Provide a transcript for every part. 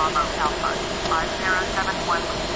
runway 1 southward, Bravo southward, 5071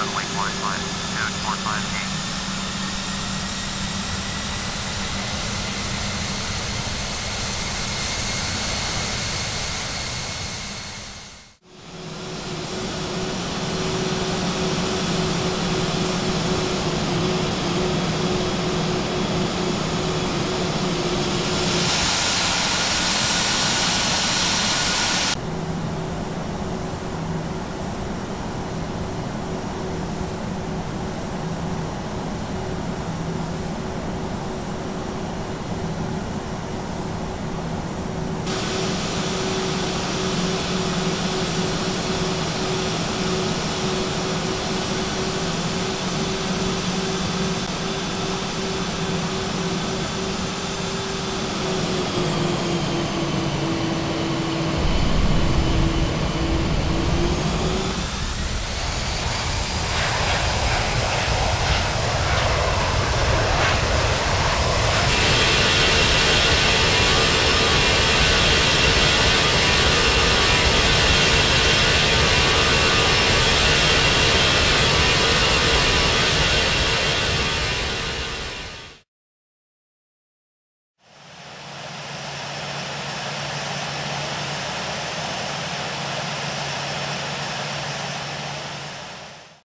Runway one five, four five eight.